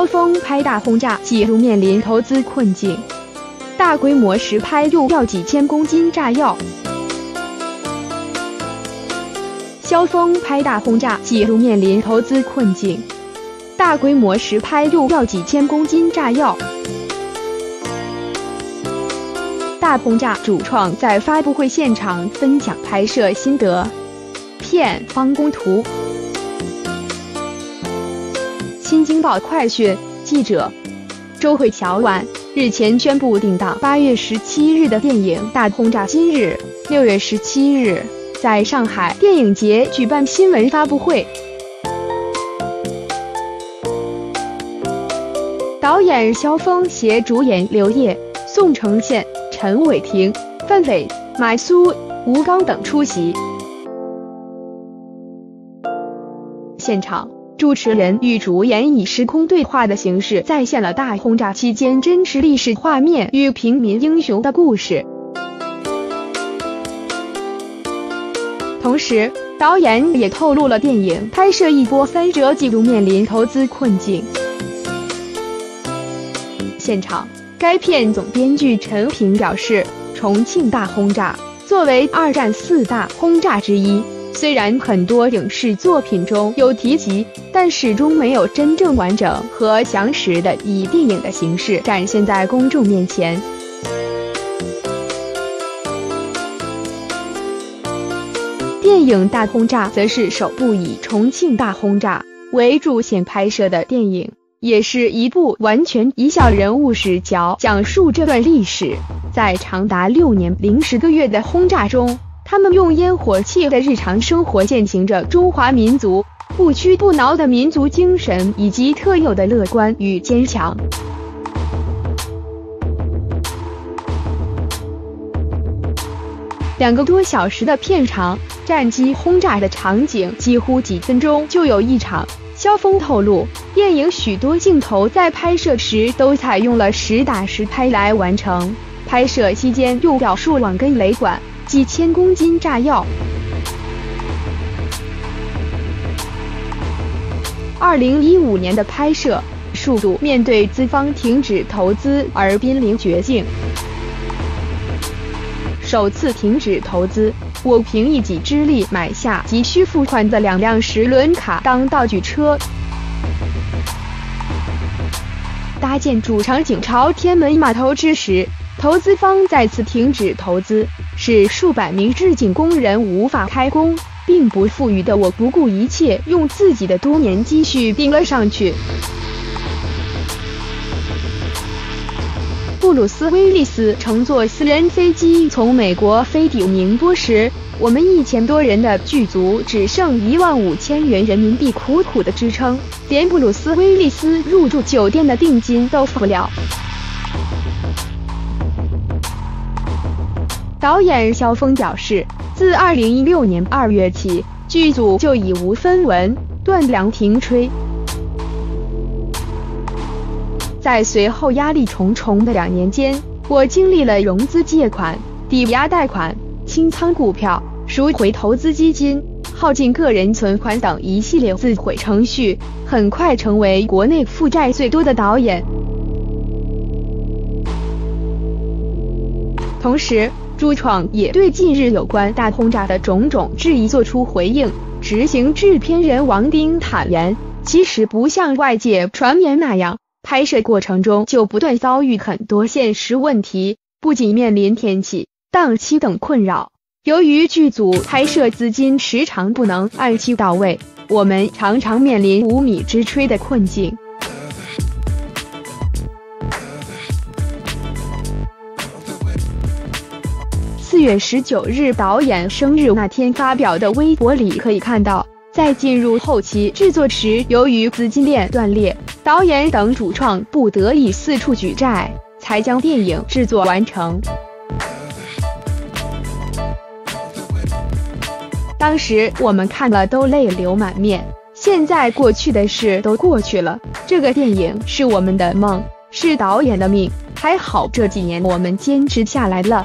萧峰拍大轰炸记录面临投资困境，大规模实拍又要几千公斤炸药。萧峰拍大轰炸记录面临投资困境，大规模实拍又要几千公斤炸药。大轰炸主创在发布会现场分享拍摄心得，片方工图。新京报快讯记者周慧乔晚日前宣布定档八月十七日的电影《大轰炸》，今日六月十七日在上海电影节举办新闻发布会，导演肖峰携主演刘烨、宋承宪。陈伟霆、范伟、马苏、吴刚等出席。现场，主持人与主演以时空对话的形式再现了大轰炸期间真实历史画面与平民英雄的故事。同时，导演也透露了电影拍摄一波三折，记录面临投资困境。现场。该片总编剧陈平表示，重庆大轰炸作为二战四大轰炸之一，虽然很多影视作品中有提及，但始终没有真正完整和详实的以电影的形式展现在公众面前。电影《大轰炸》则是首部以重庆大轰炸为主线拍摄的电影。也是一部完全以小人物视角讲述这段历史，在长达六年零十个月的轰炸中，他们用烟火气的日常生活践行着中华民族不屈不挠的民族精神以及特有的乐观与坚强。两个多小时的片长，战机轰炸的场景几乎几分钟就有一场。萧峰透露，电影许多镜头在拍摄时都采用了实打实拍来完成。拍摄期间用掉数万根雷管，几千公斤炸药。二零一五年的拍摄速度，面对资方停止投资而濒临绝境。首次停止投资。我凭一己之力买下急需付款的两辆十轮卡当道具车，搭建主场景朝天门码头之时，投资方再次停止投资，使数百名置景工人无法开工，并不富裕的我不顾一切，用自己的多年积蓄顶了上去。布鲁斯·威利斯乘坐私人飞机从美国飞抵宁波时，我们一千多人的剧组只剩一万五千元人民币，苦苦的支撑，连布鲁斯·威利斯入住酒店的定金都付不了。导演肖峰表示，自二零一六年二月起，剧组就已无分文，断粮停炊。在随后压力重重的两年间，我经历了融资借款、抵押贷款、清仓股票、赎回投资基金、耗尽个人存款等一系列自毁程序，很快成为国内负债最多的导演。同时，朱创也对近日有关大轰炸的种种质疑作出回应。执行制片人王丁坦言，其实不像外界传言那样。拍摄过程中就不断遭遇很多现实问题，不仅面临天气、档期等困扰。由于剧组拍摄资金时常不能按期到位，我们常常面临无米之炊的困境。月十九日导演生日那天发表的微博里可以看到。在进入后期制作时，由于资金链断裂，导演等主创不得已四处举债，才将电影制作完成。当时我们看了都泪流满面。现在过去的事都过去了，这个电影是我们的梦，是导演的命，还好这几年我们坚持下来了。